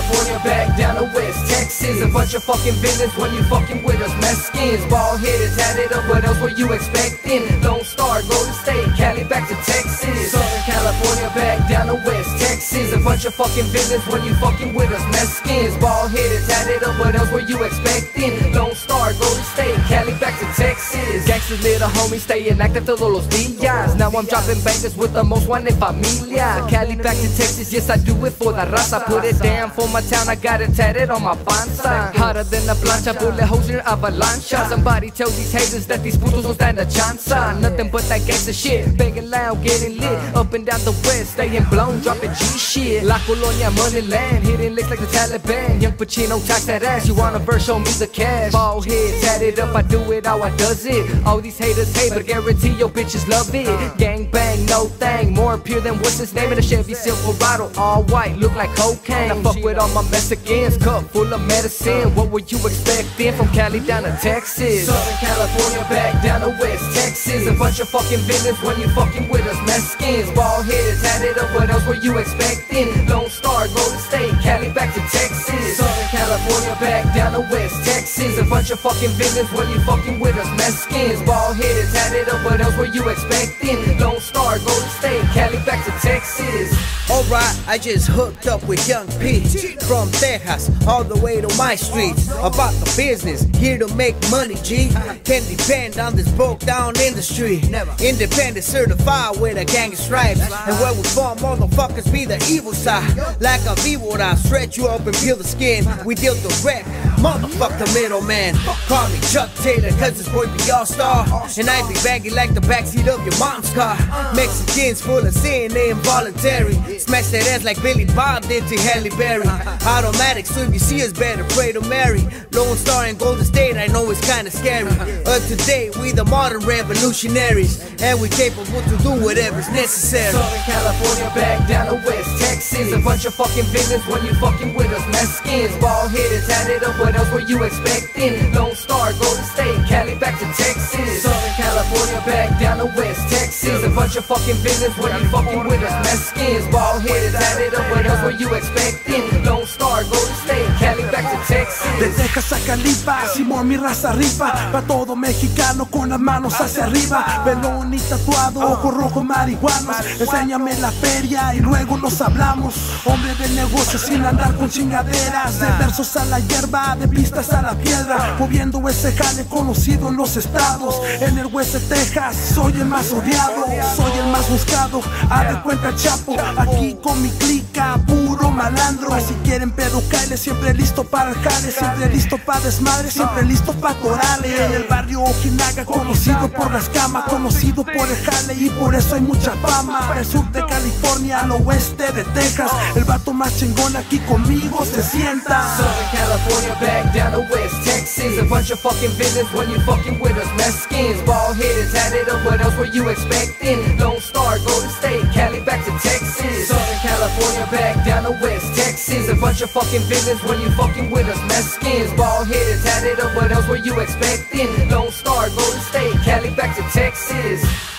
California, back down to West Texas. A bunch of fucking villains when you fucking with us. Mexicans, ball headed, tatted up. What else were you expecting? Lone Star, Golden State, Cali back to Texas. Southern California, back down to West Texas. A bunch of fucking villains when you fucking with us. Mexicans, ball headed, tatted up. What else were you expecting? Lone Star, Golden State, Cali back to Texas. Gangsters, little homies, staying active todos los días. Now I'm dropping bangers with the most wanted familia. Cali back to Texas, yes I do it for the raza. Put it down for my town, I got it tatted on my panza. Hotter than a plancha, bullet holes in avalancha. Somebody tell these haters that these putos don't stand a chance. Nothing but that gangster shit, banging loud, getting lit. Up and down the west, staying blown, dropping G shit. La Colonia, money land, hitting licks like the Taliban. Young Pacino, tax that ass. You wanna verse, show me the cash. Ball head, tatted up, I do it how I does it. All these haters hate, but I guarantee your bitches love it. Gang bang, no thing, more pure than what's his name in a Chevy Silverado. All white, look like cocaine. I fuck with all my Mexicans, cup full of medicine. What were you expecting from Cali down to Texas? Southern California, back down to West Texas. A bunch of fucking villains when you fucking with us. Mexicans, ball heads, tatted up. What else were you expecting? Lone Star, Golden State, Cali back to Texas. Southern California, back down to West Texas. A bunch of fucking villains when you fucking with us. Mexicans, ball heads, tatted up. What else were you expecting? Lone Star, Golden State, Cali back to Texas. Alright, I just hooked up with Young P from Texas all the way to my streets. About the business, here to make money, G. Can't depend on this broke down industry. Independent certified with a gang of stripes. And where we from, motherfuckers be the evil side. Like a víbora, stretch you up and peel the skin. We deal direct, motherfuck the middleman. Call me Chuck Taylor, cause this boy be all star. And I be baggy like the backseat of your mom's car. Mexicans full of sin, they involuntary. Smash that ass like Billy Bob did to Halle Berry. Automatic, so if you see us, better pray to Mary. Lone Star in Golden State, I know it's kinda scary. But today, we the modern revolutionaries. And we capable to do whatever's necessary. Southern California, back down to West Texas. A bunch of fucking villains when you fucking with us. Mexicans, ball headed, tatted up. What else were you expecting? Lone Star, Golden State, Cali back to Texas. Southern California, back down to West Texas. A bunch of fucking villains when you fucking with us. Mexicans, ball headed, tatted up. What else were you expecting? Lone De Texas. A Califa, Simón mi raza rifa. Pa' todo mexicano con las manos hacia arriba. Pelón y tatuado, ojo rojo marihuanos. Enséñame la feria y luego nos hablamos. Hombre de negocio sin andar con chingaderas. De versos a la hierba, de pistas a la piedra. Moviendo ese jale conocido en los estados. En el West de Texas, soy el más odiado. Soy el más buscado, a de cuenta chapo. Aquí con mi clica, puro malandro. Si quieren pedo, caile, siempre listo para el jale Siempre listo para desmadre, siempre listo para corales En el barrio Ojinaga, conocido por las camas Conocido por el jale y por eso hay mucha fama Del sur de California al oeste de Texas El vato más chingón aquí conmigo se sienta Southern California, back down to West Texas. A bunch of fucking villains when you fucking with us. Mexicans, ball headed, tatted up. What else were you expecting? Lone Star, Golden State, Cali back to Texas. Southern California, back down to West Texas. A bunch of fucking villains when you fucking with us. Mexicans, ball headed, tatted up. What else were you expecting? Lone Star, Golden State, Cali back to Texas.